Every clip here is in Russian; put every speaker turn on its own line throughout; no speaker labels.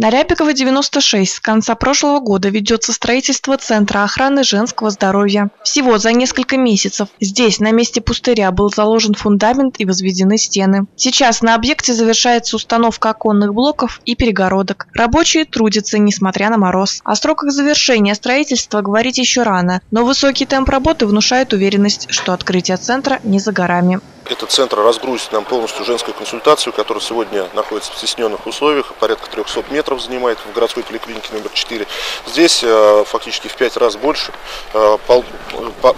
На Рябикова 96 с конца прошлого года ведется строительство Центра охраны женского здоровья. Всего за несколько месяцев здесь, на месте пустыря, был заложен фундамент и возведены стены. Сейчас на объекте завершается установка оконных блоков и перегородок. Рабочие трудятся, несмотря на мороз. О сроках завершения строительства говорить еще рано, но высокий темп работы внушает уверенность, что открытие центра не за горами.
Этот центр разгрузит нам полностью женскую консультацию, которая сегодня находится в стесненных условиях, порядка 300 метров занимает в городской поликлинике номер 4. Здесь э, фактически в 5 раз больше, э,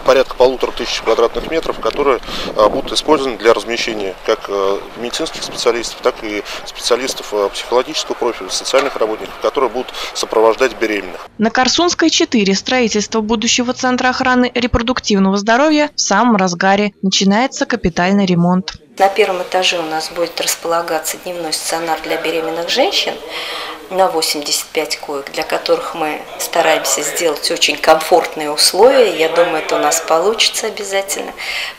порядка полутора тысяч квадратных метров, которые э, будут использованы для размещения как медицинских специалистов, так и специалистов психологического профиля, социальных работников, которые будут сопровождать беременных.
На Корсунской 4 строительство будущего центра охраны репродуктивного здоровья в самом разгаре. Начинается капитальный капитальный ремонт.
На первом этаже у нас будет располагаться дневной стационар для беременных женщин на 85 коек, для которых мы стараемся сделать очень комфортные условия. Я думаю, это у нас получится обязательно.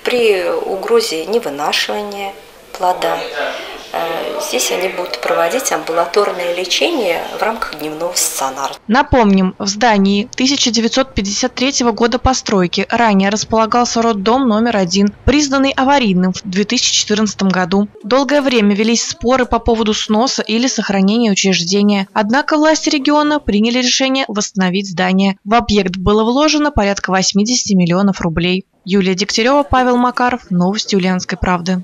При угрозе невынашивания плода здесь они будут проводить амбулаторное лечение в рамках дневного стационара.
Напомним, в здании 1953 года постройки ранее располагался роддом номер один, признанный аварийным в 2014 году. Долгое время велись споры по поводу сноса или сохранения учреждения. Однако власти региона приняли решение восстановить здание. В объект было вложено порядка 80 миллионов рублей. Юлия Дегтярева, Павел Макаров. Новости Ульяновской правды.